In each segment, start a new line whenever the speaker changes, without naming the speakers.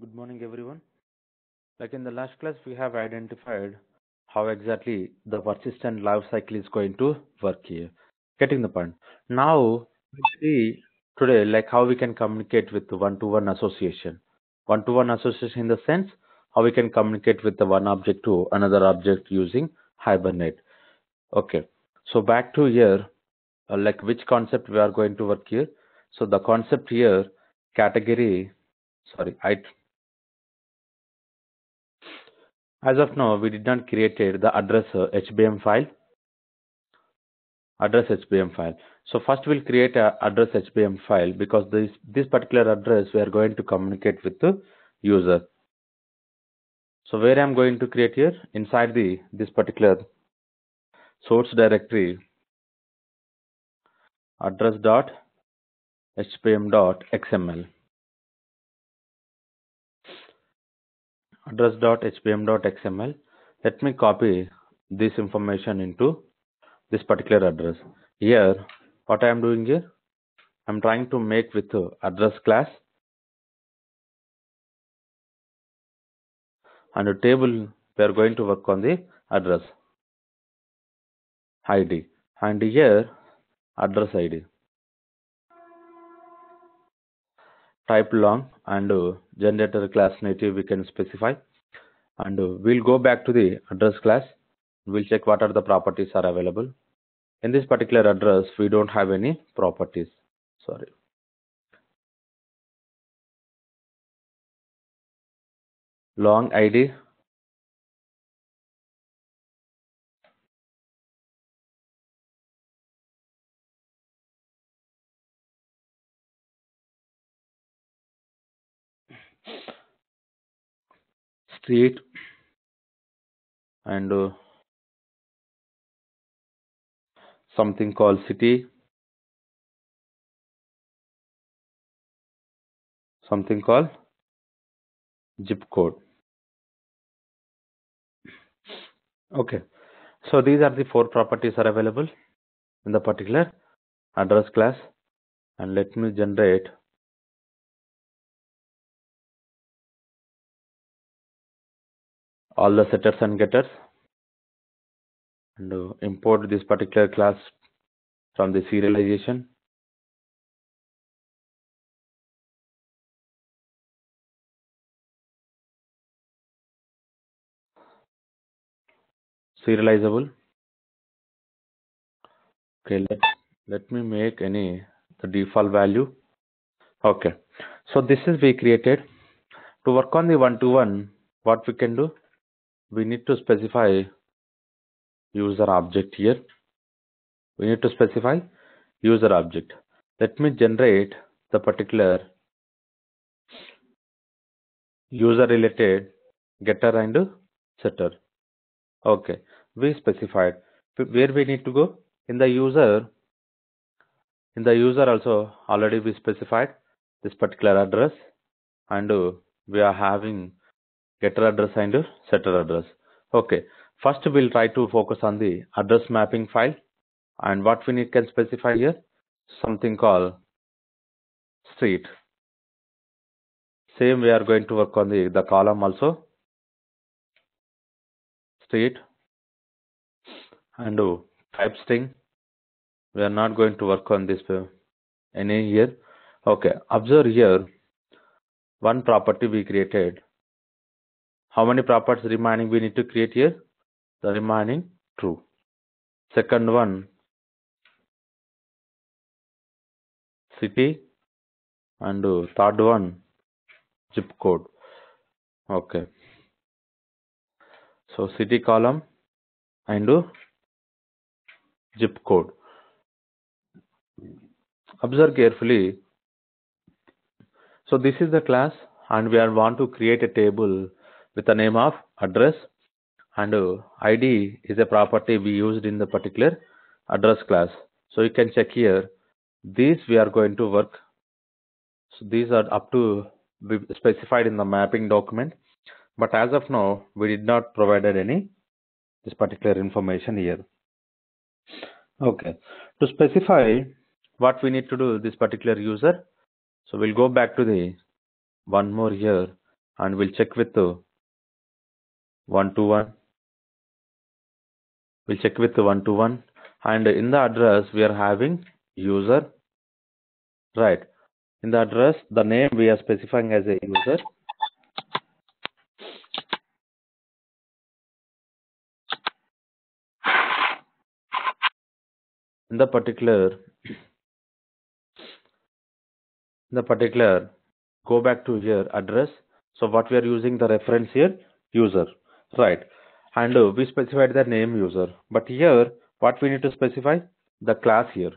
Good morning, everyone. Like in the last class, we have identified how exactly the persistent life cycle is going to work here. Getting the point. Now, we see today like how we can communicate with the one-to-one association. One-to-one association in the sense how we can communicate with the one object to another object using Hibernate. Okay. So back to here, uh, like which concept we are going to work here. So the concept here, category, sorry, I as of now, we did not created the address uh, HBM file. Address HBM file. So first we'll create a address HBM file because this this particular address we are going to communicate with the user. So where I'm going to create here inside the this particular source directory address dot hbm dot xml address.hbm.xml. Let me copy this information into this particular address. Here, what I am doing here, I'm trying to make with address class and a table we are going to work on the address ID and here address ID. Type long and uh, generator class native we can specify. And uh, we'll go back to the address class. We'll check what are the properties are available. In this particular address we don't have any properties. Sorry. Long id street and uh, something called city something called zip code. Okay. So these are the four properties are available in the particular address class and let me generate all the setters and getters. And uh, import this particular class from the serialization. Serializable. Okay let let me make any the default value. Okay. So this is we created. To work on the one-to-one what we can do we need to specify user object here. We need to specify user object. Let me generate the particular user related getter and setter. Okay we specified. Where we need to go? In the user in the user also already we specified this particular address and we are having getter address and setter address. Okay first we'll try to focus on the address mapping file. And what we need can specify here something called street. Same we are going to work on the the column also. Street. And type string. We are not going to work on this uh, any here. Okay observe here. One property we created how many properties remaining we need to create here? The remaining true second one. City. And uh, third one. Zip code. Okay. So city column and uh, zip code. Observe carefully. So this is the class and we are want to create a table with the name of address and id is a property we used in the particular address class. So you can check here. These we are going to work. So these are up to specified in the mapping document. But as of now we did not provided any this particular information here. Okay. To specify what we need to do this particular user so we'll go back to the one more here and we'll check with the one to one. We'll check with one to one. And in the address we are having user. Right. In the address the name we are specifying as a user. In the particular in the particular go back to here address. So what we are using the reference here user right. And uh, we specified the name user. But here what we need to specify? The class here.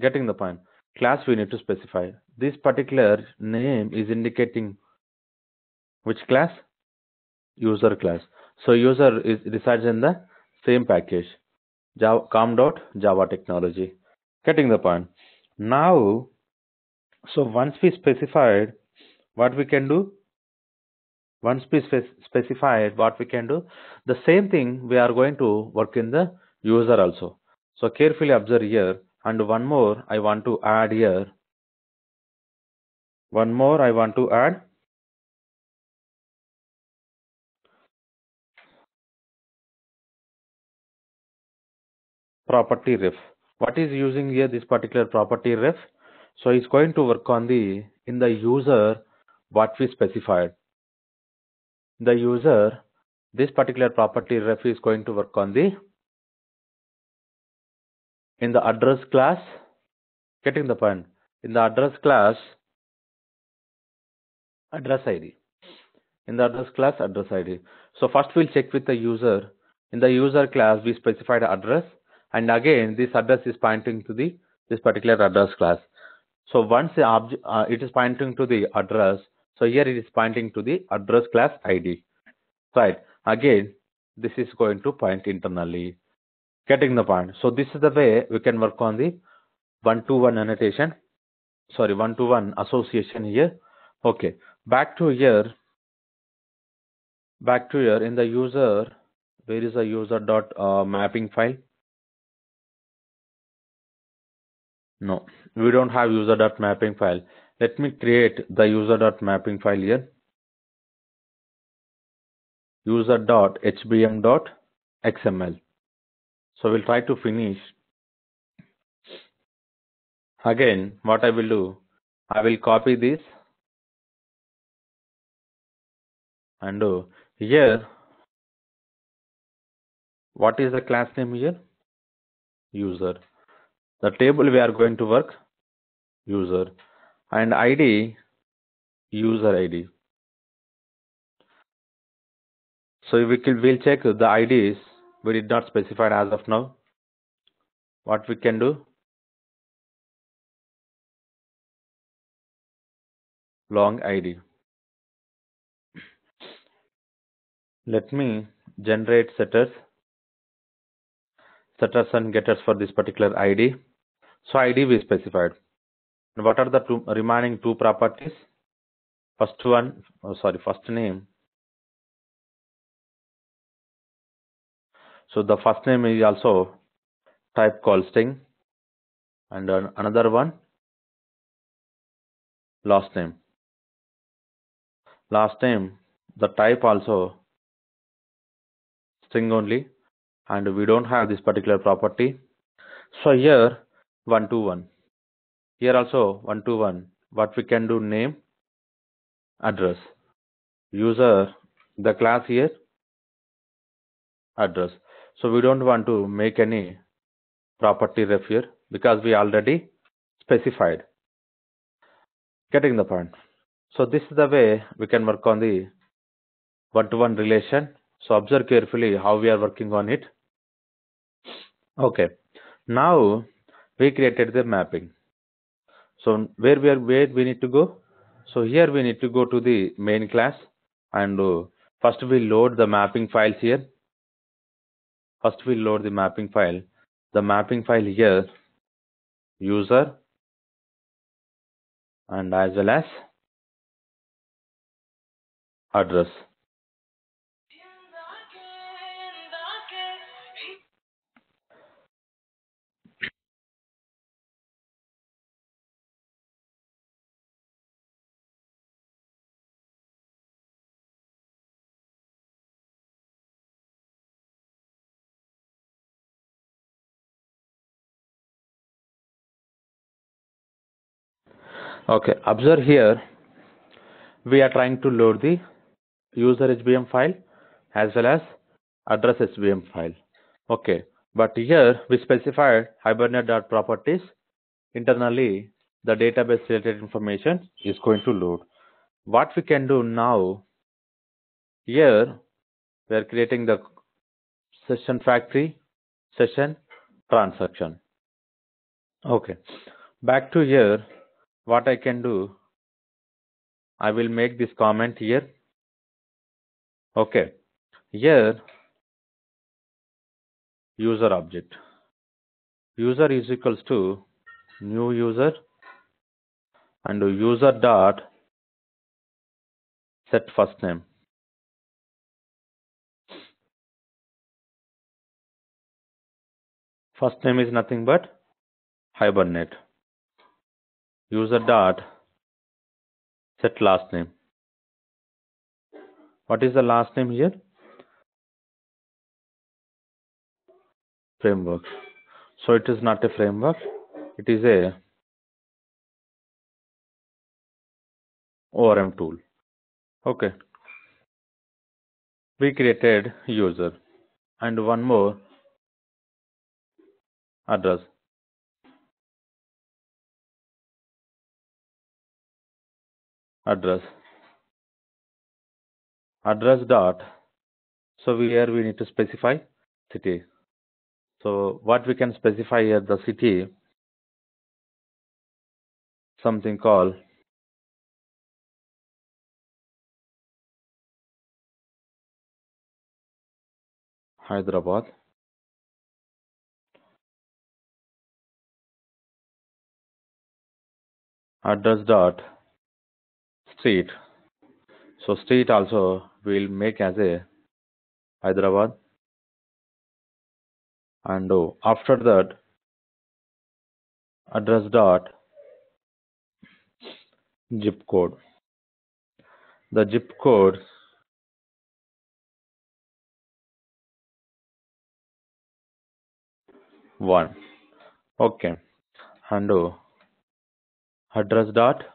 Getting the point. Class we need to specify. This particular name is indicating which class? User class. So user is resides in the same package. Java com dot java technology. Getting the point. Now so once we specified what we can do once we spec specified what we can do the same thing we are going to work in the user also. So carefully observe here and one more I want to add here. One more I want to add. Property ref. What is using here this particular property ref? So it's going to work on the in the user what we specified the user this particular property ref is going to work on the in the address class getting the point. In the address class address id in the address class address id so first we'll check with the user. In the user class we specified address and again this address is pointing to the this particular address class. So once the object uh, it is pointing to the address so here it is pointing to the address class id right. Again this is going to point internally. Getting the point. So this is the way we can work on the one to one annotation. Sorry one to one association here. Okay. Back to here. Back to here. In the user where is the user dot uh, mapping file? No. We don't have user dot mapping file let me create the user dot mapping file here. User dot hbm dot xml so we'll try to finish. Again what I will do I will copy this. And do here what is the class name here? User. The table we are going to work user and id user id so we we'll check the ids we did not specify as of now. What we can do? Long id let me generate setters. Setters and getters for this particular id so id we specified and what are the two remaining two properties? First one oh sorry first name. So the first name is also type call string and another one last name. Last name the type also string only. And we don't have this particular property. So here one to one here also one to one what we can do name address user the class here address so we don't want to make any property ref here because we already specified getting the point so this is the way we can work on the one-to-one relation. So observe carefully how we are working on it. Okay. Now we created the mapping. So where we are where we need to go? So here we need to go to the main class and uh, first we load the mapping files here. First we load the mapping file. The mapping file here user and as well as address Okay, observe here, we are trying to load the user HBM file as well as address HBM file. Okay, but here we specified hibernate.properties. Internally, the database related information is going to load. What we can do now, here we are creating the session factory, session, transaction. Okay, back to here, what I can do, I will make this comment here. Okay, here user object. User is equals to new user and user dot set first name. First name is nothing but Hibernate. User dot set last name. What is the last name here? Framework. So it is not a framework. It is a ORM tool. Okay. We created user and one more address. Address. Address dot. So here we need to specify city. So what we can specify here the city something called Hyderabad. Address dot street. So street also will make as a Hyderabad. And uh, after that address dot zip code. The zip code one. Okay. And uh, address dot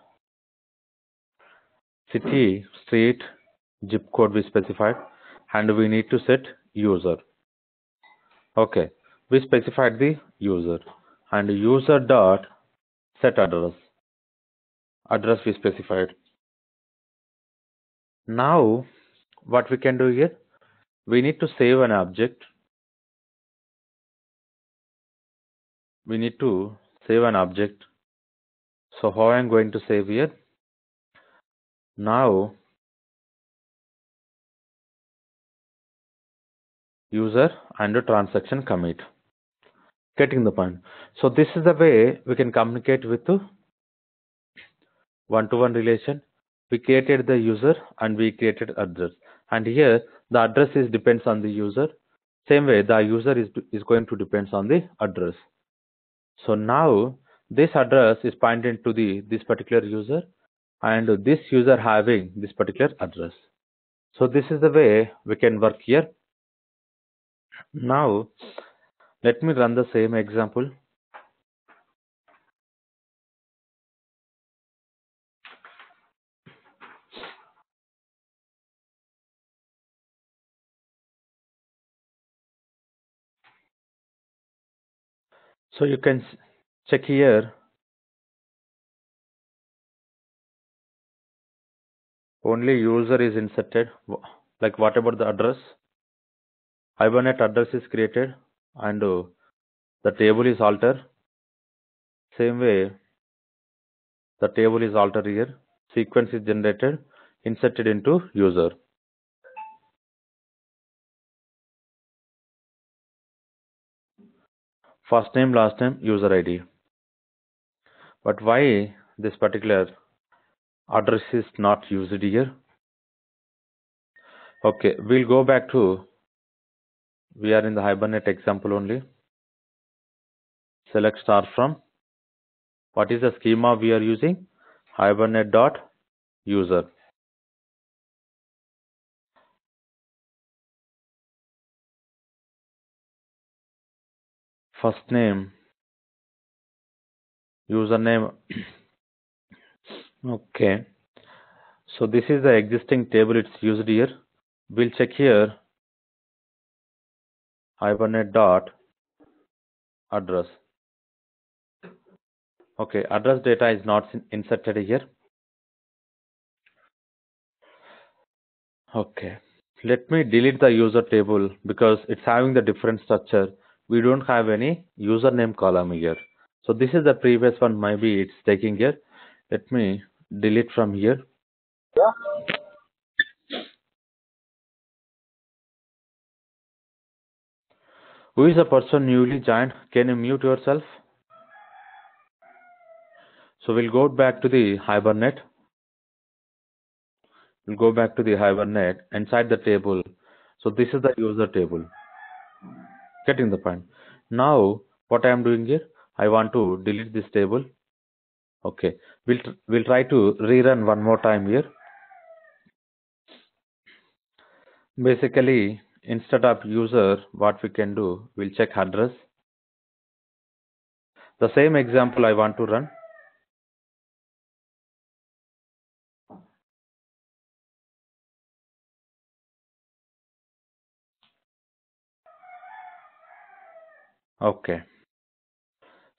city street zip code we specified and we need to set user. Okay we specified the user and user dot set address address we specified. Now what we can do here? We need to save an object. We need to save an object. So how i'm going to save here now user and a transaction commit. Getting the point. So this is the way we can communicate with one-to-one relation. We created the user and we created address. And here the address is depends on the user. Same way the user is is going to depends on the address. So now this address is pointing to the this particular user and this user having this particular address. So this is the way we can work here. Now let me run the same example. So you can check here only user is inserted. Like what about the address? Hibernate address is created and uh, the table is altered. Same way the table is altered here. Sequence is generated inserted into user. First name last name user id but why this particular address is not used here. Okay we'll go back to we are in the hibernate example only. Select star from. What is the schema we are using? Hibernate dot user. First name username Okay. So this is the existing table it's used here. We'll check here hibernate dot address. Okay, address data is not inserted here. Okay, let me delete the user table because it's having the different structure. We don't have any username column here. So this is the previous one, maybe it's taking here. Let me delete from here. Who is the person newly joined? Can you mute yourself? So we'll go back to the Hibernate. We'll go back to the Hibernate inside the table. So this is the user table. Getting the point. Now what I am doing here, I want to delete this table. Okay, we'll we'll try to rerun one more time here. Basically, instead of user, what we can do, we'll check address. The same example I want to run. Okay.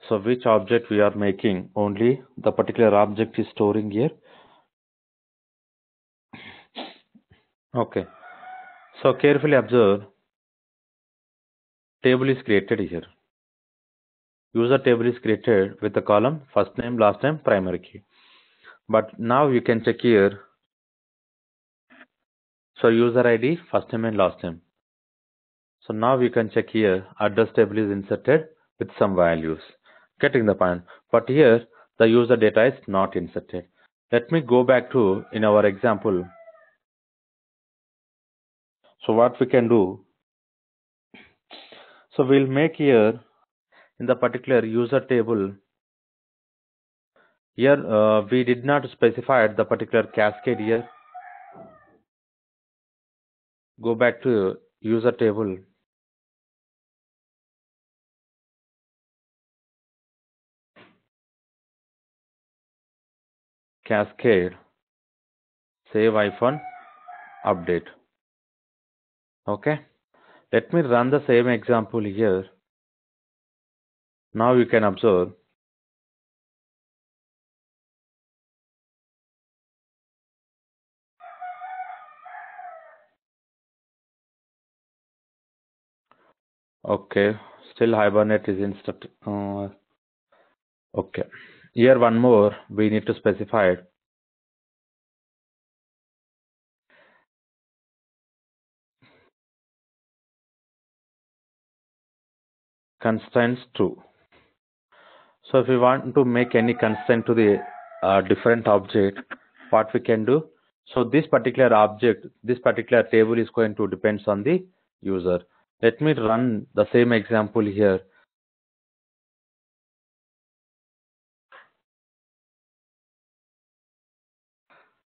So which object we are making? Only the particular object is storing here. Okay. So carefully observe. Table is created here. User table is created with the column first name, last name, primary key. But now you can check here. So user ID, first name and last name. So now we can check here address table is inserted with some values. Getting the point. But here the user data is not inserted. Let me go back to in our example. So what we can do. So we'll make here in the particular user table. Here uh, we did not specify the particular cascade here. Go back to user table cascade. Save iphone. Update. Okay. Let me run the same example here. Now you can observe. Okay. Still hibernate is instruct uh, okay here one more we need to specify it. constraints true. So if we want to make any constraint to the uh, different object, what we can do? So this particular object, this particular table is going to depends on the user. Let me run the same example here.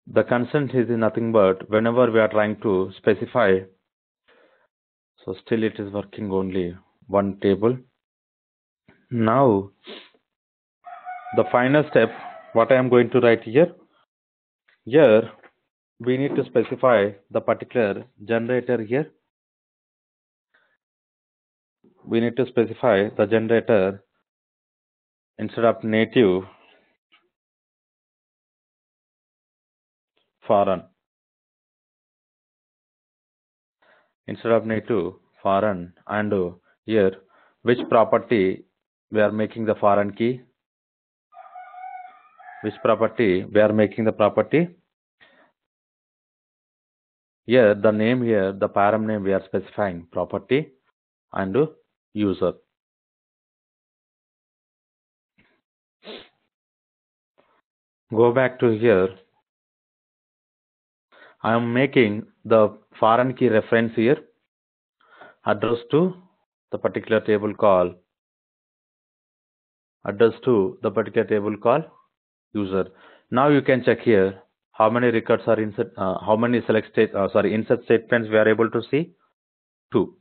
The consent is nothing but whenever we are trying to specify so still it is working only one table. Now the final step what I am going to write here here we need to specify the particular generator here. We need to specify the generator instead of native foreign instead of native foreign and here which property we are making the foreign key? Which property we are making the property? Here the name here the param name we are specifying property and user. Go back to here I am making the foreign key reference here address to the particular table call address to the particular table call user. Now you can check here how many records are insert, uh, how many select state, uh, sorry, insert statements we are able to see? Two.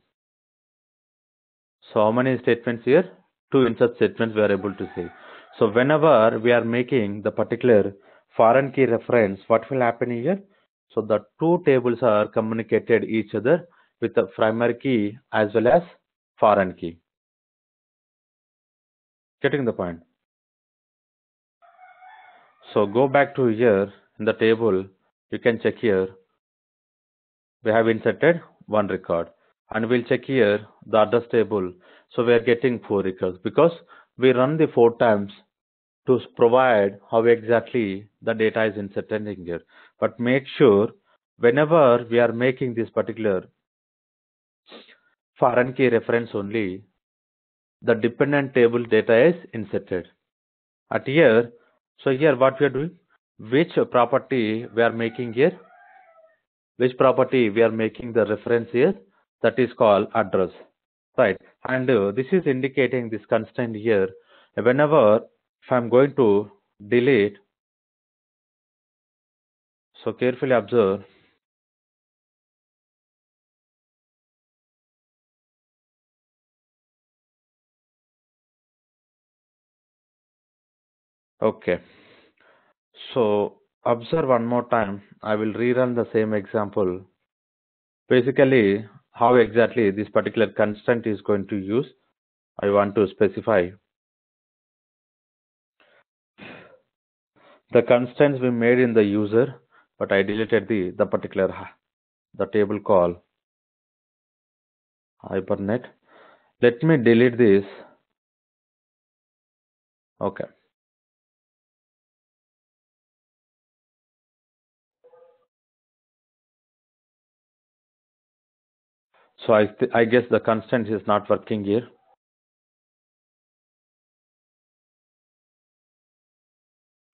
So how many statements here? Two insert statements we are able to see. So whenever we are making the particular foreign key reference, what will happen here? So the two tables are communicated each other with the primary key as well as foreign key. Getting the point? So go back to here in the table, you can check here. We have inserted one record and we'll check here the address table. So we are getting four records because we run the four times to provide how exactly the data is inserted in here. But make sure whenever we are making this particular foreign key reference only, the dependent table data is inserted. At here, so here what we are doing, which property we are making here, which property we are making the reference here, that is called address, right? And uh, this is indicating this constraint here. Whenever if I'm going to delete, so carefully observe, Okay. So observe one more time. I will rerun the same example. Basically, how exactly this particular constant is going to use, I want to specify. The constraints we made in the user, but I deleted the, the particular the table call Hibernate. Let me delete this. Okay. So I, I guess the constant is not working here.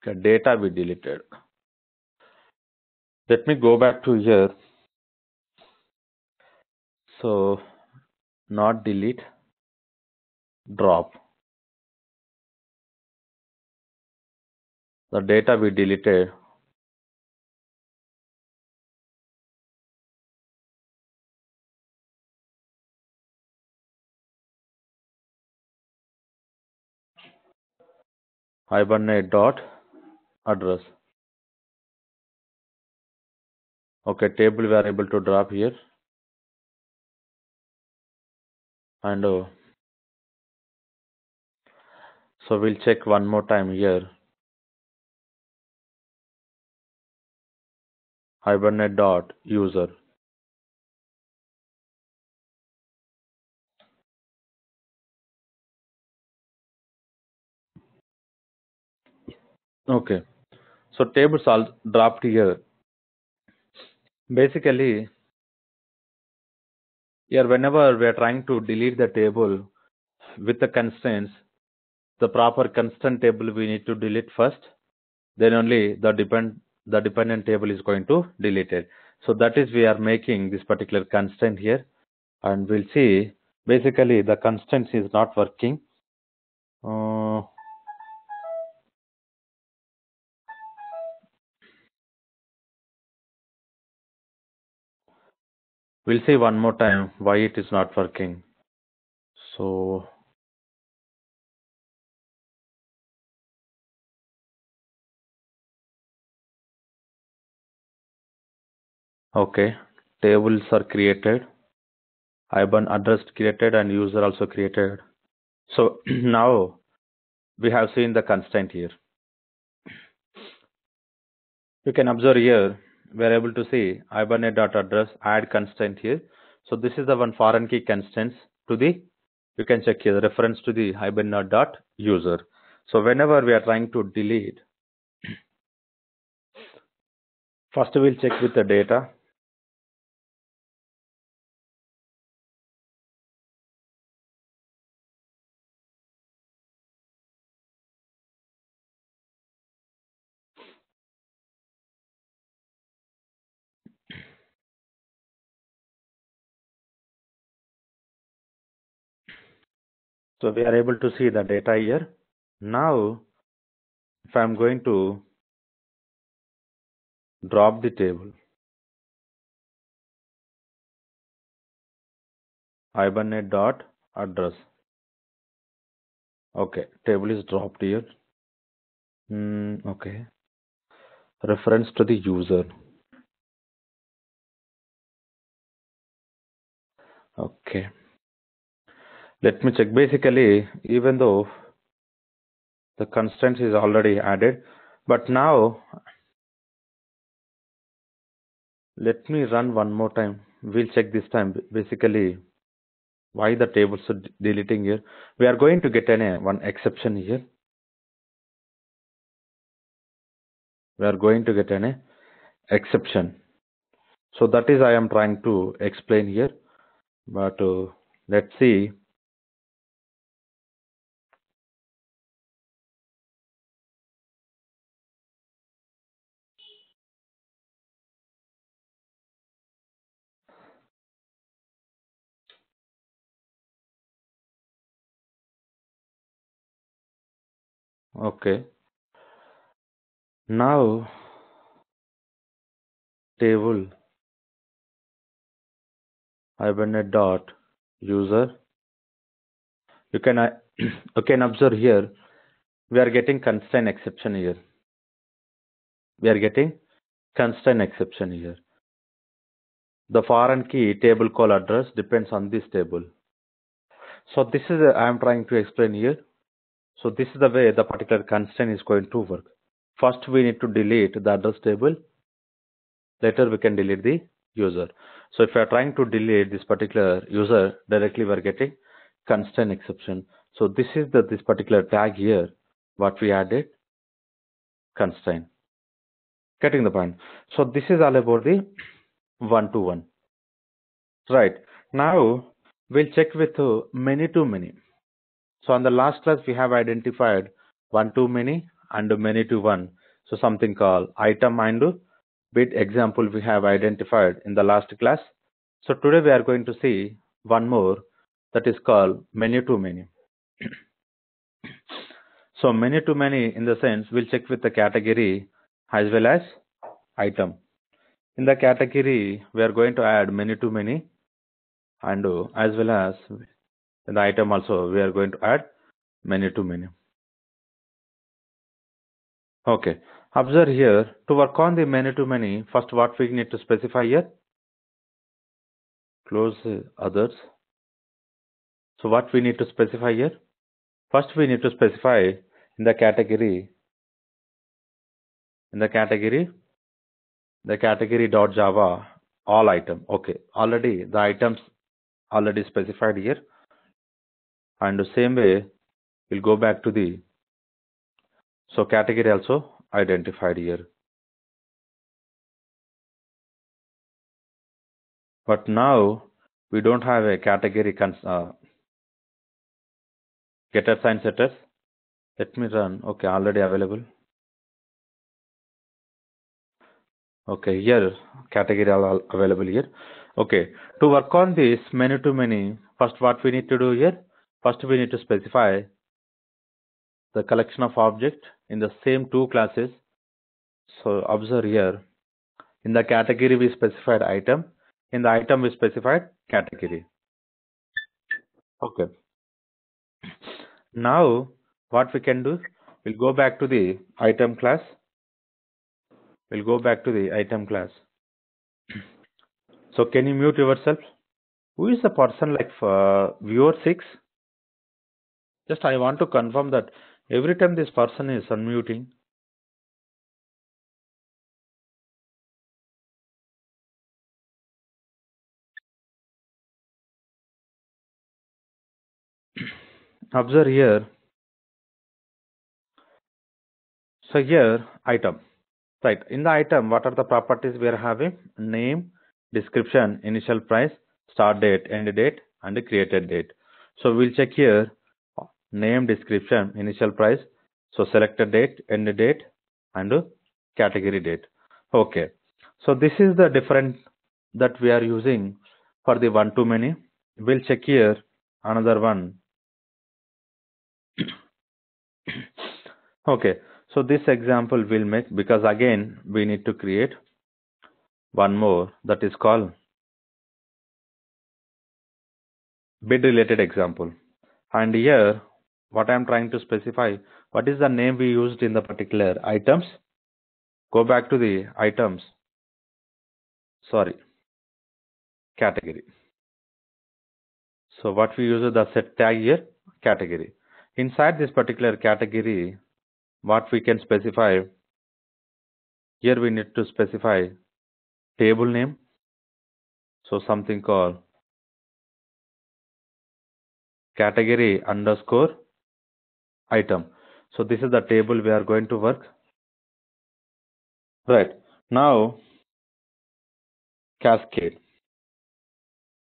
Okay, data we deleted. Let me go back to here. So not delete, drop. The data we deleted hibernate dot address okay table we are able to drop here and uh, so we'll check one more time here hibernate dot user Okay. So tables are dropped here. Basically, here whenever we are trying to delete the table with the constraints, the proper constant table we need to delete first, then only the depend the dependent table is going to delete it. So that is we are making this particular constraint here, and we'll see basically the constraints is not working. Uh, We'll see one more time why it is not working. So okay, tables are created, IBAN address created and user also created. So now we have seen the constraint here. You can observe here we're able to see hibernate.address add constraint here. So this is the one foreign key constraints to the, you can check here the reference to the hibernate.user. So whenever we are trying to delete, first we'll check with the data. So we are able to see the data here. Now, if I'm going to drop the table, hibernate dot address. Okay, table is dropped here. Mm, okay. reference to the user. Okay. Let me check. Basically, even though the constraint is already added, but now let me run one more time. We'll check this time. Basically, why the tables are deleting here. We are going to get an, one exception here. We are going to get an exception. So that is I am trying to explain here. But uh, let's see. Okay. Now table hibernate dot user. You can uh, you can observe here we are getting constraint exception here. We are getting constraint exception here. The foreign key table call address depends on this table. So this is a, I am trying to explain here. So this is the way the particular constraint is going to work. First we need to delete the address table. Later we can delete the user. So if we are trying to delete this particular user directly we are getting constraint exception. So this is the this particular tag here what we added constraint. Getting the point. So this is all about the one to one. Right. Now we'll check with many to many. So on the last class we have identified one to many and many to one. So something called item and bid example we have identified in the last class. So today we are going to see one more that is called many to many. so many to many in the sense we'll check with the category as well as item. In the category we are going to add many to many and as well as the item also we are going to add many to many. Okay. Observe here, to work on the many to many, first what we need to specify here? Close others. So what we need to specify here? First we need to specify in the category, in the category, the category dot java all item. Okay, already the items already specified here. And the same way, we'll go back to the, so category also identified here. But now we don't have a category uh, sign setters. Let me run. Okay, already available. Okay, here category available here. Okay, to work on this many to many, first what we need to do here? First we need to specify the collection of object in the same two classes. So observe here, in the category we specified item, in the item we specified category. Okay. Now what we can do, we'll go back to the item class. We'll go back to the item class. So can you mute yourself? Who is the person like uh, viewer 6? Just I want to confirm that every time this person is unmuting. Observe here. So here item. Right. In the item, what are the properties we are having? Name, description, initial price, start date, end date, and created date. So we'll check here name, description, initial price. So selected date, end date, and category date. Okay. So this is the different that we are using for the one to many. We'll check here another one. okay. So this example will make because again we need to create one more that is called bid related example. And here what I am trying to specify what is the name we used in the particular items? Go back to the items. Sorry. Category. So what we use is the set tag here category. Inside this particular category what we can specify here we need to specify table name. So something called category underscore item. So this is the table we are going to work. Right. Now cascade.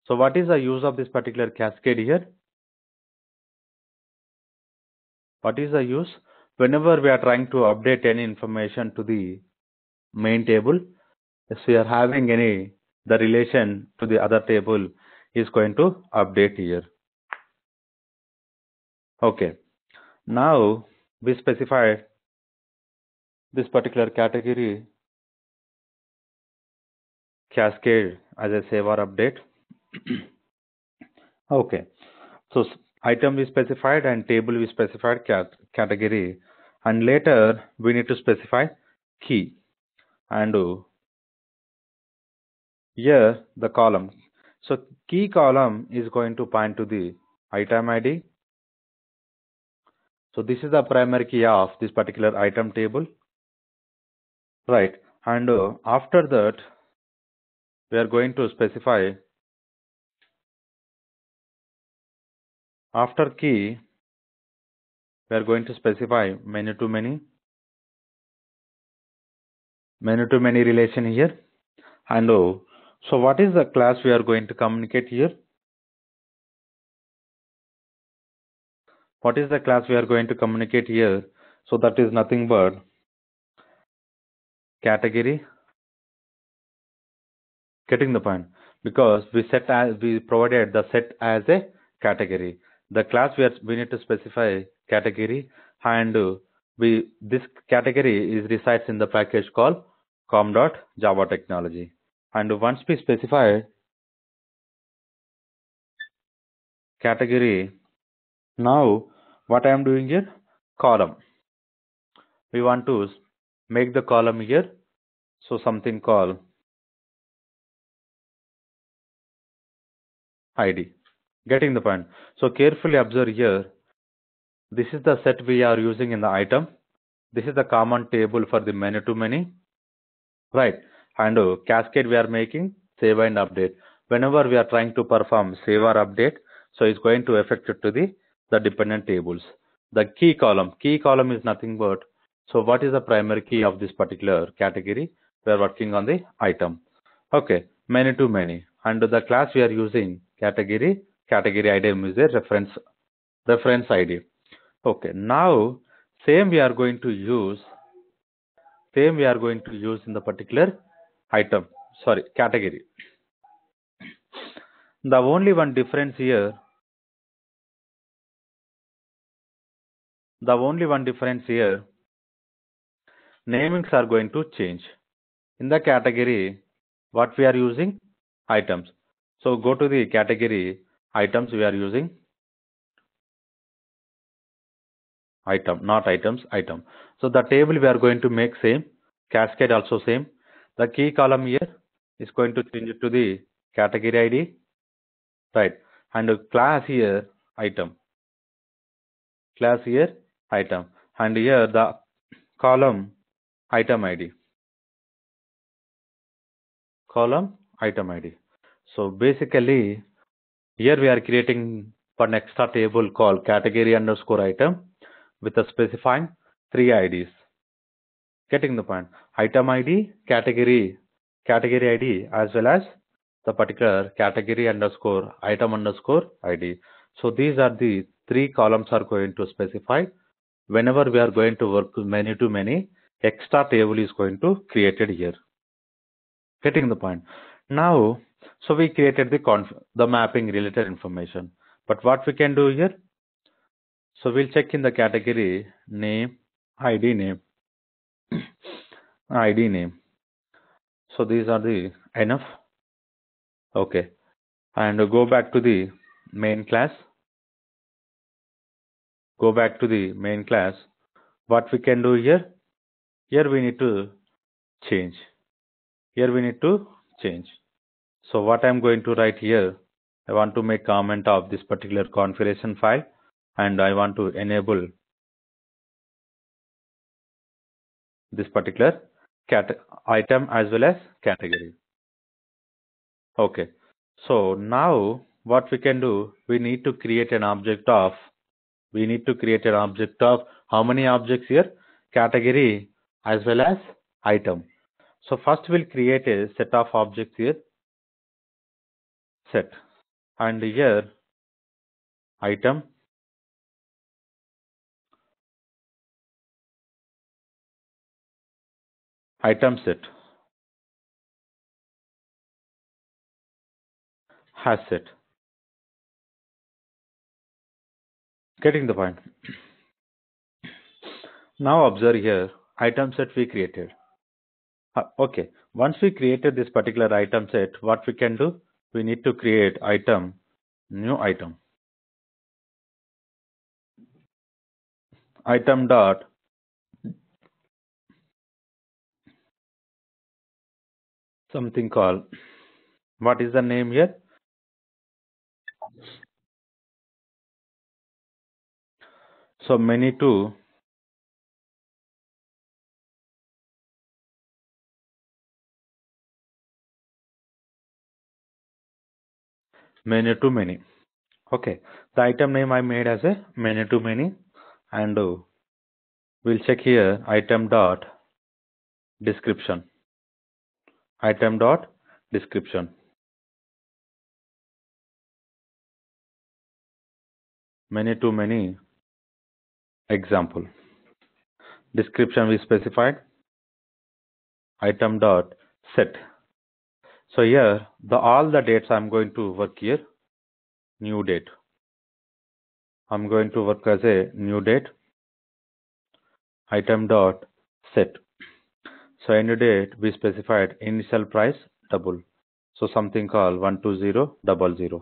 So what is the use of this particular cascade here? What is the use? Whenever we are trying to update any information to the main table if we are having any the relation to the other table is going to update here. Okay now we specify this particular category cascade as a save or update. Okay. So item we specified and table we specified cat category. And later we need to specify key. And oh, here the column. So key column is going to point to the item id so this is the primary key of this particular item table. Right. And uh, after that we are going to specify after key we are going to specify many to many many to many relation here. And uh, so what is the class we are going to communicate here what is the class we are going to communicate here? So that is nothing but category. Getting the point? Because we set as we provided the set as a category. The class we are we need to specify category and we this category is resides in the package called com.java technology. And once we specify category now what I am doing here? Column. We want to make the column here. So something called id getting the point. So carefully observe here. This is the set we are using in the item. This is the common table for the many to many right. And uh, cascade we are making save and update. Whenever we are trying to perform save or update so it's going to affect it to the the dependent tables. The key column key column is nothing but so what is the primary key of this particular category? We are working on the item. Okay many to many. And the class we are using category category item is a reference reference id okay now same we are going to use same we are going to use in the particular item sorry category. The only one difference here the only one difference here namings are going to change. In the category what we are using? Items. So go to the category items we are using item not items item. So the table we are going to make same cascade also same. The key column here is going to change it to the category id right. And class here item. Class here item and here the column item id column item id so basically here we are creating an extra table called category underscore item with a specifying three IDs. Getting the point. Item ID, category, category ID as well as the particular category underscore item underscore ID. So these are the three columns are going to specify. Whenever we are going to work many to many, extra table is going to created here. Getting the point. Now so we created the the mapping related information. But what we can do here? So we'll check in the category name, ID name, ID name. So these are the enough. Okay. And go back to the main class. Go back to the main class. What we can do here? Here we need to change. Here we need to change. So what I'm going to write here, I want to make comment of this particular configuration file and I want to enable this particular cat item as well as category. Okay. So now what we can do, we need to create an object of, we need to create an object of how many objects here? Category as well as item. So first we'll create a set of objects here, set, and here item, item set, has set. Getting the point. Now observe here, item set we created. Uh, okay, once we created this particular item set, what we can do? We need to create item, new item. Item dot something called what is the name here so many to many to many. Okay. The item name i made as a many to many. And uh, we'll check here item dot description. Item dot description. Many to many example. Description we specified. Item dot set. So here the all the dates i'm going to work here new date. I'm going to work as a new date. Item dot set. So any date we specified initial price double. So something called 12000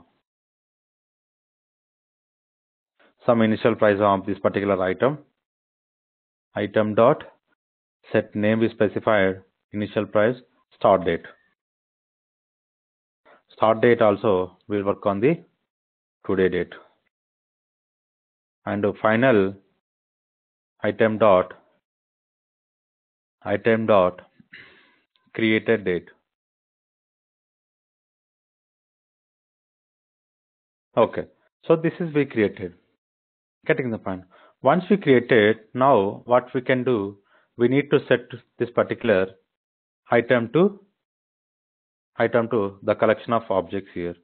some initial price of this particular item. Item dot set name we specified initial price start date. Start date also will work on the today date. And final item dot item dot created date. Okay so this is we created getting the point. Once we created now what we can do we need to set this particular item to item to the collection of objects here.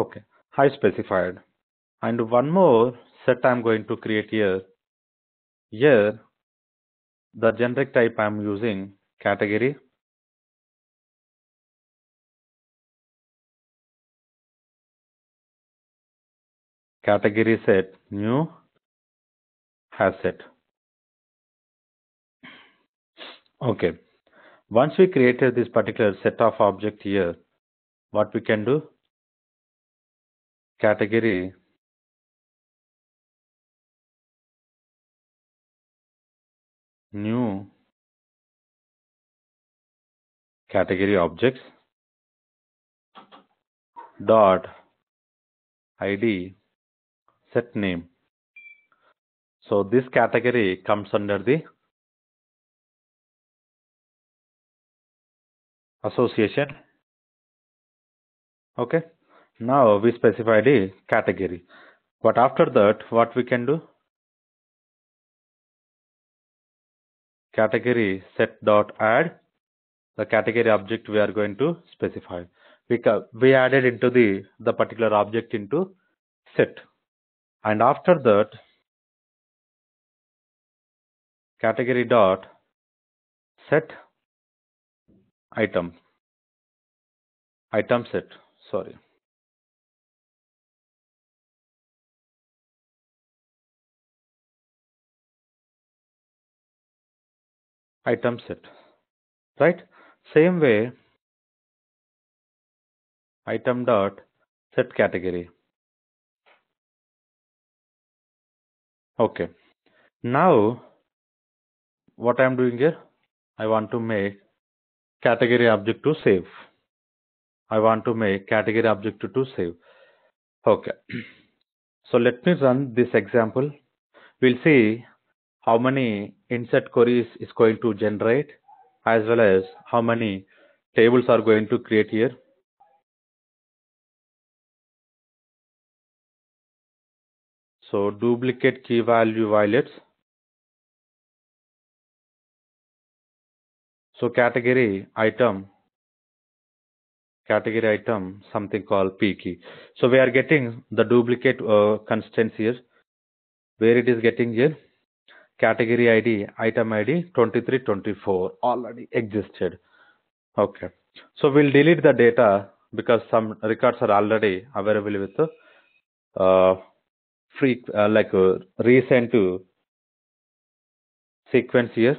Okay I specified. And one more set I'm going to create here. Here the generic type I'm using category category set new HashSet okay. Once we created this particular set of object here what we can do? Category new category objects dot id set name. So this category comes under the association. Okay. Now we specified a category. But after that what we can do? Category set dot add the category object we are going to specify. Because we added into the the particular object into set and after that category dot set item. Item set sorry. Item set right? Same way item dot set category okay now what i'm doing here I want to make category object to save. I want to make category object to save. Okay. So let me run this example. We'll see how many insert queries is going to generate as well as how many tables are going to create here. So duplicate key value violates. So category item, category item, something called p key. So we are getting the duplicate uh, constants here. Where it is getting here? Category ID, item ID 2324 already existed. Okay. So we'll delete the data because some records are already available with uh, uh, like uh, recent sequence here.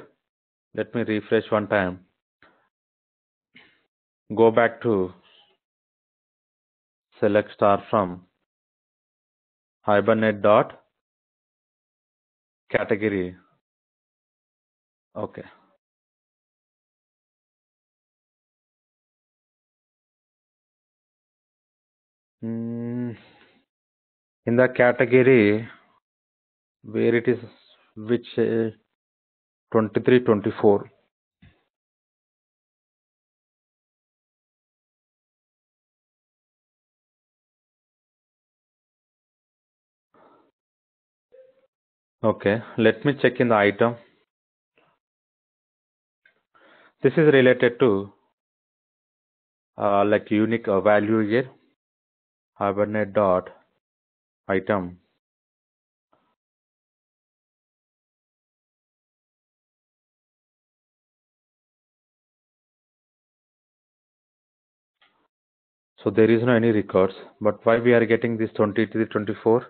Let me refresh one time. Go back to select star from hibernate dot category. Okay. Mm, in the category where it is which uh, 23 24 okay let me check in the item. This is related to uh, like unique uh, value here. Hibernate dot item. So there is no any records but why we are getting this 23 24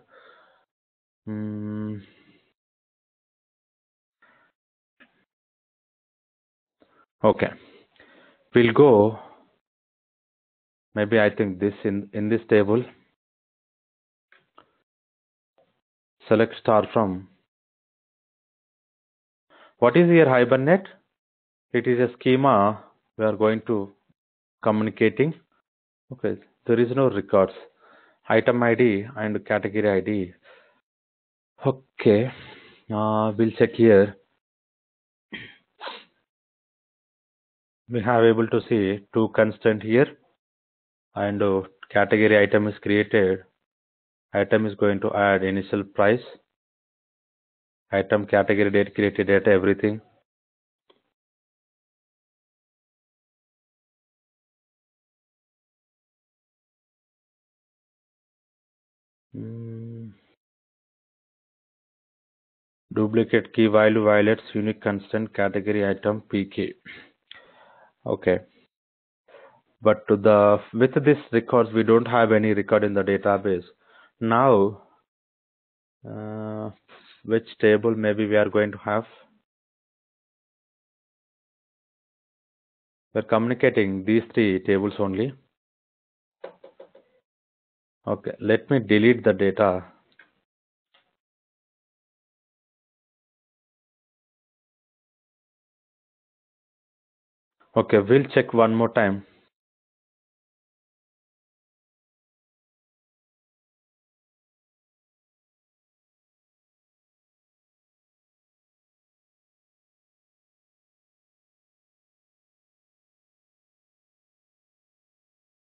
mm. okay. We'll go. Maybe i think this in in this table select star from. What is here hibernate? It is a schema we are going to communicating. Okay there is no records. Item id and category id okay uh, we'll check here. We have able to see two constant here. And uh, category item is created item is going to add initial price. Item category date created data everything. Mm. duplicate key value violates unique constant category item pk okay. But to the with this records we don't have any record in the database now uh, which table maybe we are going to have? We're communicating these three tables only. Okay let me delete the data. Okay we'll check one more time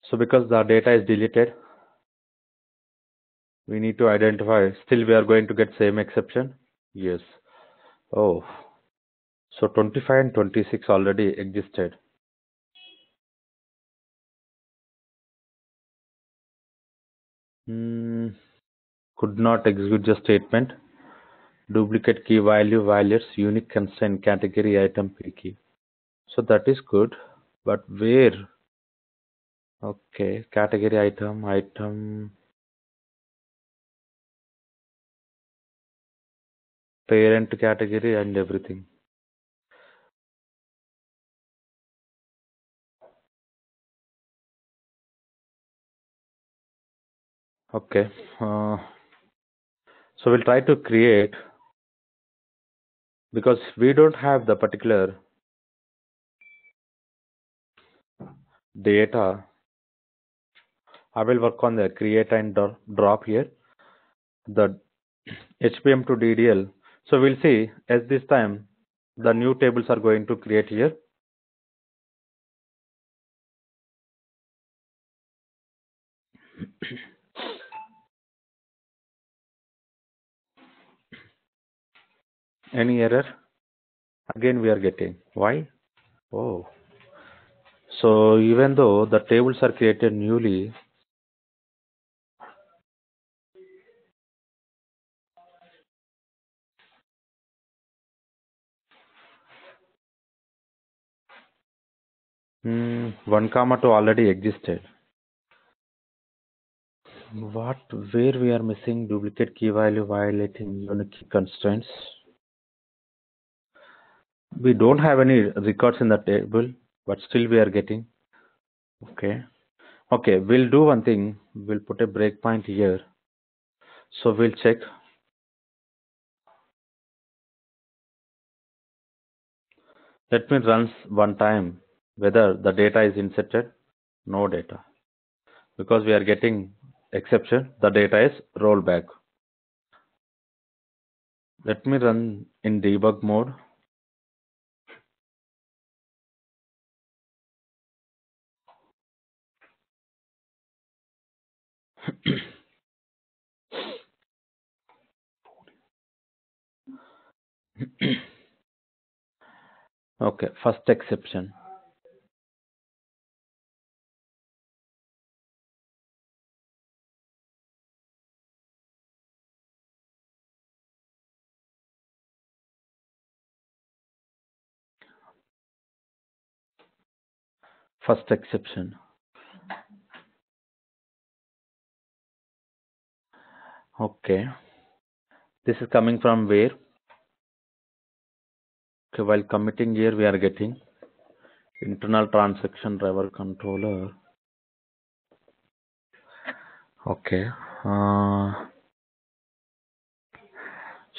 So because the data is deleted, we need to identify, still we are going to get same exception? Yes. Oh, so 25 and 26 already existed. Hmm. Could not execute the statement. Duplicate key value violates unique constant category item p key. So that is good, but where Okay, category item, item, parent category and everything. Okay, uh, so we'll try to create because we don't have the particular data. I will work on the create and drop here. The HBM to DDL. So we'll see as this time the new tables are going to create here. Any error? Again we are getting. Why? Oh. So even though the tables are created newly, hmm, 1 comma 2 already existed. What, where we are missing duplicate key value violating unique constraints? We don't have any records in the table, but still we are getting. Okay. Okay, we'll do one thing. We'll put a breakpoint here. So we'll check. Let me run one time whether the data is inserted. No data. Because we are getting exception, the data is rollback. Let me run in debug mode. okay, first exception. First exception. Okay. This is coming from where? Okay, while committing here, we are getting internal transaction driver controller. Okay. Uh,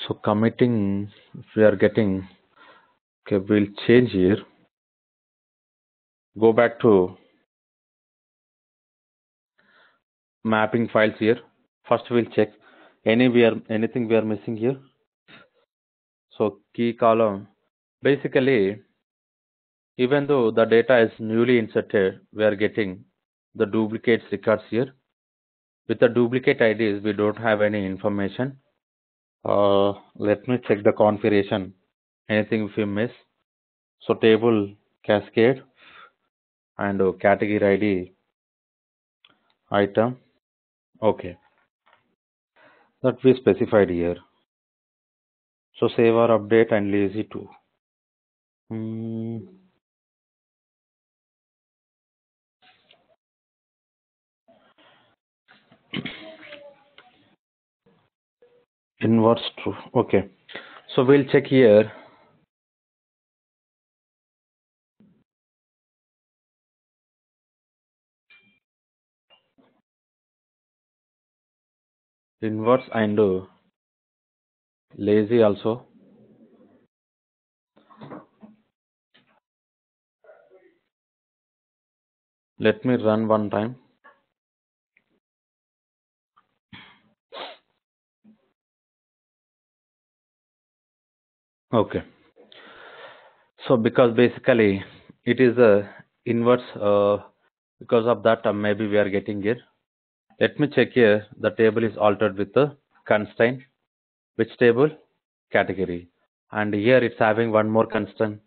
so committing, we are getting, okay, we'll change here. Go back to mapping files here. First, we'll check any we are anything we are missing here. So key column. Basically, even though the data is newly inserted, we are getting the duplicates records here. With the duplicate IDs, we don't have any information. Uh, let me check the configuration. Anything if we miss. So table cascade and category ID item. Okay. That we specified here. So save or update and lazy to. Hmm. Inverse true. Okay. So we'll check here. Inverse and lazy also. Let me run one time. Okay. So because basically it is a inverse, uh, because of that uh, maybe we are getting here. Let me check here. The table is altered with the constraint. Which table? Category. And here it's having one more constraint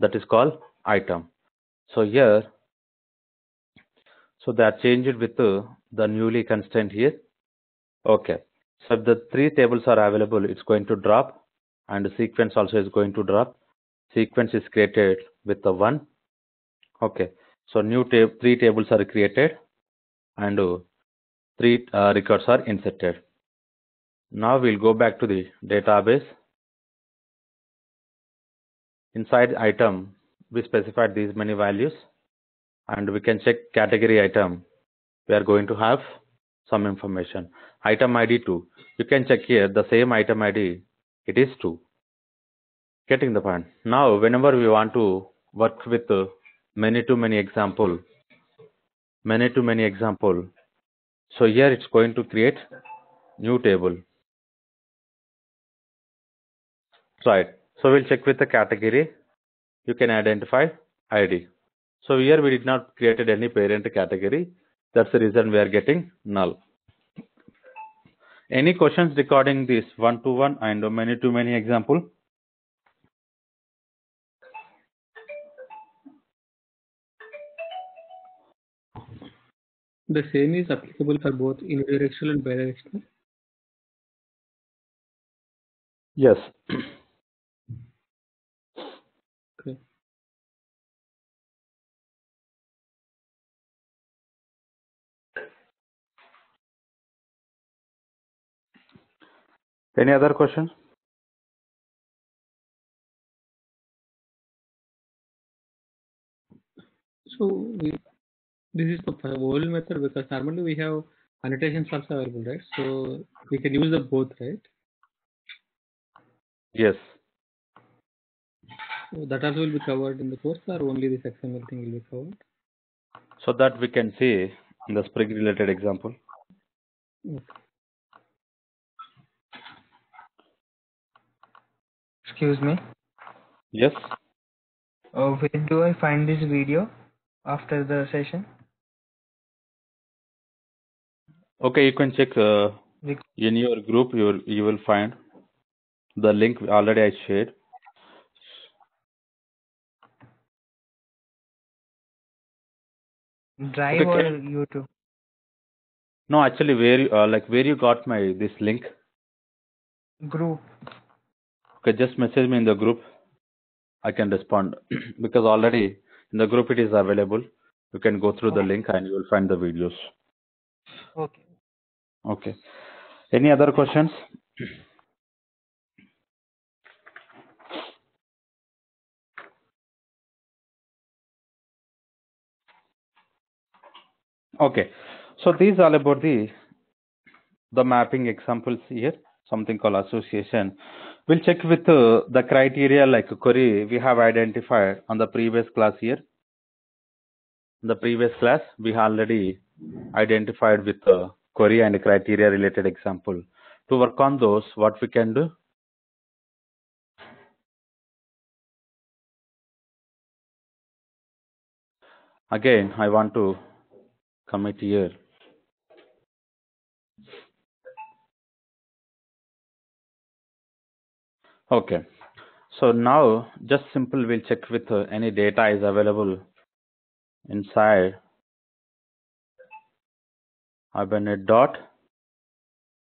that is called item. So here, so they are changed with the, the newly constraint here. Okay. So if the three tables are available, it's going to drop and the sequence also is going to drop. Sequence is created with the one. Okay. So new three tables are created and uh, three uh, records are inserted. Now we'll go back to the database. Inside item, we specified these many values and we can check category item. We are going to have some information. Item ID 2. You can check here the same item ID. It is 2. Getting the point. Now, whenever we want to work with many to many example, many to many example. So here it's going to create new table. Right. So we'll check with the category. You can identify ID. So here we did not created any parent category. That's the reason we are getting null. Any questions regarding this one to one and many to many example?
The same is applicable for both unidirectional and bidirectional.
Yes.
Okay.
Any other questions?
So we, this is the old method because normally we have annotations also available, right? So we can use the both, right?
Yes.
So that also will be covered in the course or only this XML thing will be covered?
So that we can see in the Spring related example.
Okay.
Excuse me.
Yes.
Uh, where do I find this video after the session?
Okay, you can check uh, in your group. You will, you will find the link already I shared.
Drive
Okay,
or
can-
YouTube?
No, actually, where you, uh, like where you got my this link?
Group.
Okay, just message me in the group. I can respond because already in the group it is available. You can go through the link and you will find the videos.
Okay.
Okay. Any other questions? Okay. So these are about the the mapping examples here, something called association. We'll check with uh, the criteria like query we have identified on the previous class here. In the previous class, we already identified with the query and criteria related example. To work on those, what we can do? Again, I want to commit here. Okay. So now just simple we'll check with uh, any data is available inside Hibernate dot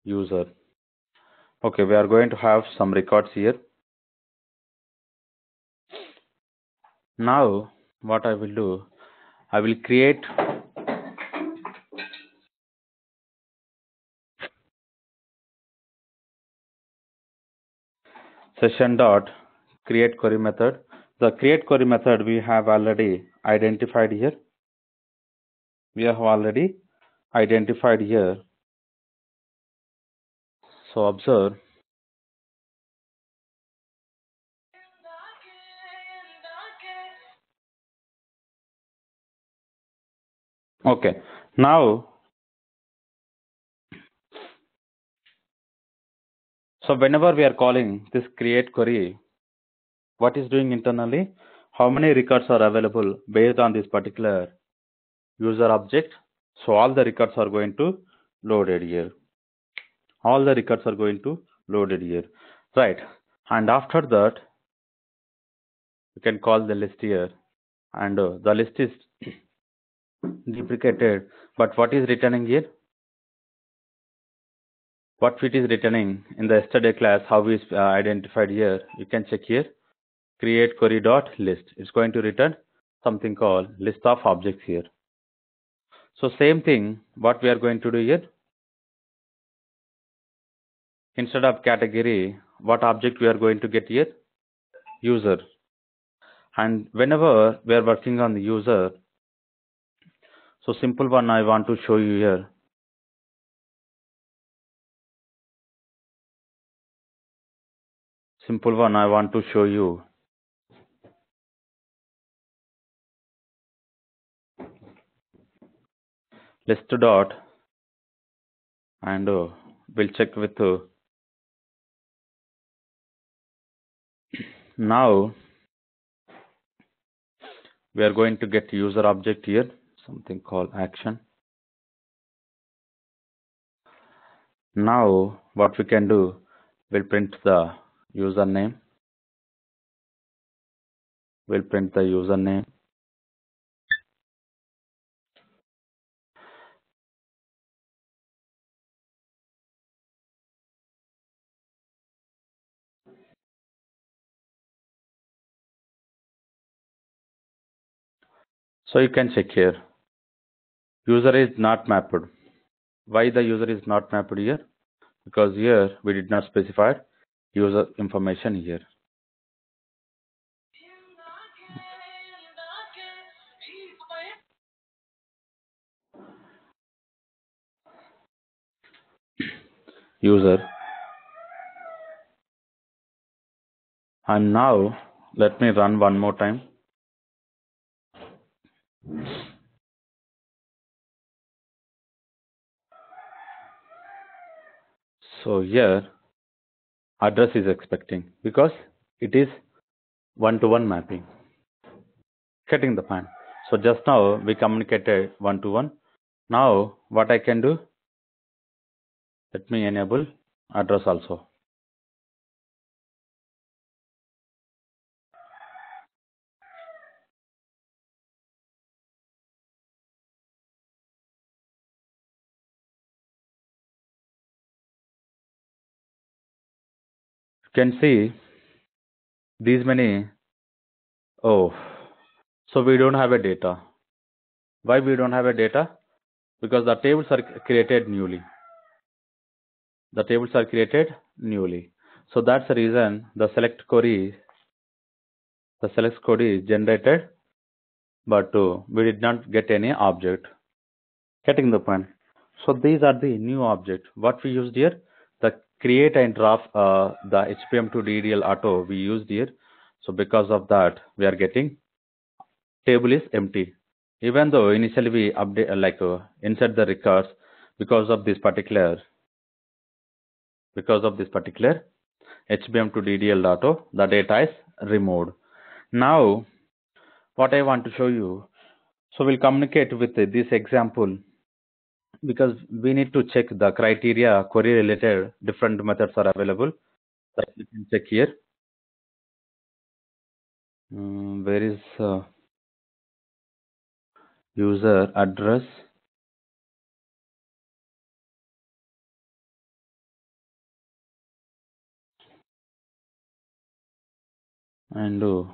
user. Okay, we are going to have some records here. Now what I will do, I will create session dot create query method. The create query method we have already identified here. We have already identified here. So observe. Okay. Now, so whenever we are calling this create query, what is doing internally? How many records are available based on this particular user object? So all the records are going to loaded here. All the records are going to loaded here. Right. And after that, you can call the list here. And uh, the list is deprecated. But what is returning here? What it is returning in the yesterday class, how is uh, identified here? You can check here. Create query dot list. It's going to return something called list of objects here. So same thing, what we are going to do here? Instead of category, what object we are going to get here? User. And whenever we are working on the user, so simple one I want to show you here. Simple one I want to show you. List dot and uh, we'll check with uh, now we are going to get user object here something called action. Now what we can do we'll print the username. We'll print the username so you can check here. User is not mapped. Why the user is not mapped here? Because here we did not specify user information here. User. And now let me run one more time so here address is expecting because it is one to one mapping. Getting the point so just now we communicated one to one now what i can do? Let me enable address also can see these many oh so we don't have a data. Why we don't have a data? Because the tables are created newly. The tables are created newly. So that's the reason the select query the select query is generated but uh, we did not get any object. Getting the point? So these are the new object. What we used here create and draft uh, the hbm to ddl auto we used here. So because of that we are getting table is empty. Even though initially we update uh, like uh, insert the records because of this particular because of this particular hbm to ddl auto the data is removed. Now what i want to show you. So we'll communicate with this example because we need to check the criteria query related different methods are available. That you can check here. Mm, where is uh, user address? And uh,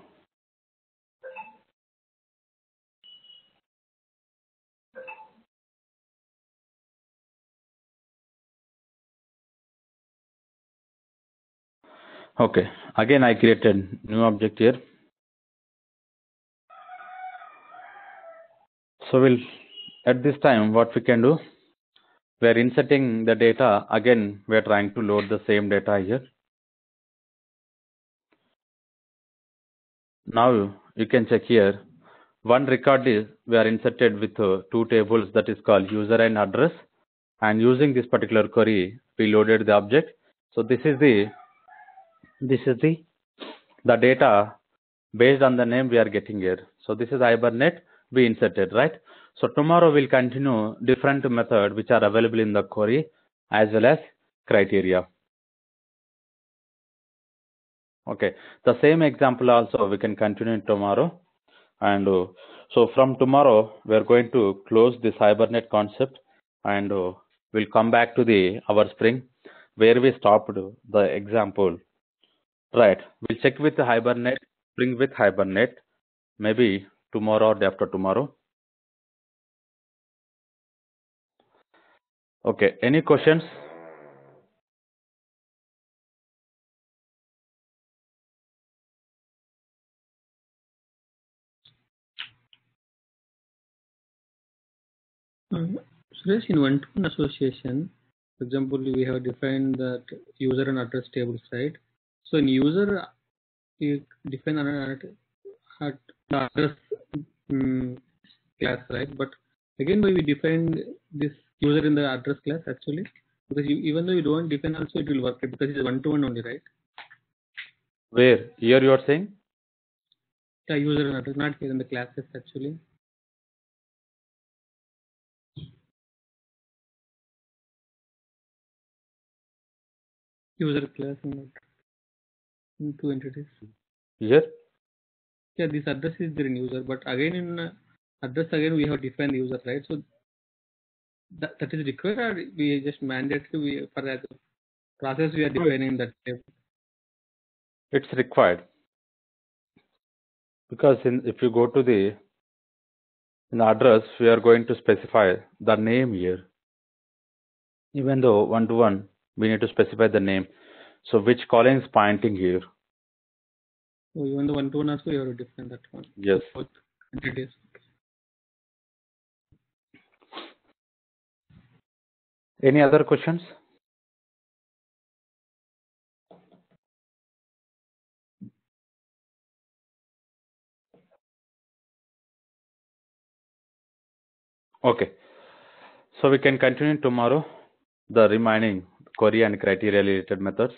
okay. Again i created new object here. So we'll at this time what we can do we are inserting the data. Again we are trying to load the same data here. Now you can check here. One record is we are inserted with uh, two tables that is called user and address. And using this particular query we loaded the object. So this is the this is the the data based on the name we are getting here. So this is hibernate we inserted right? So tomorrow we'll continue different method which are available in the query as well as criteria. Okay the same example also we can continue tomorrow. And uh, so from tomorrow we are going to close this hibernate concept and uh, we'll come back to the our spring where we stopped the example right. We'll check with the hibernate spring with hibernate. Maybe tomorrow or day after tomorrow. Okay any questions?
Uh, Suresh, in one-to-one association, for example, we have defined that user and address tables, right? So in user, you define an ad- ad- address mm, class, right? But again why we define this user in the address class actually because you, even though you don't define also it will work because it's one to one only right
Where? Here you are saying?
The user and address not here in the classes actually user class and two entities
Here?
yeah this address is in user but again in uh, address again we have defined the user right so that, that is required or we just mandatory we for that process we are defining that table
It's required. Because in, if you go to the in address, we are going to specify the name here. Even though one to one, we need to specify the name. So which column is pointing here?
Oh, so even the one to one also we have to define that one
Yes.
both entities
Any other questions? Okay. So we can continue tomorrow the remaining query and criteria related methods.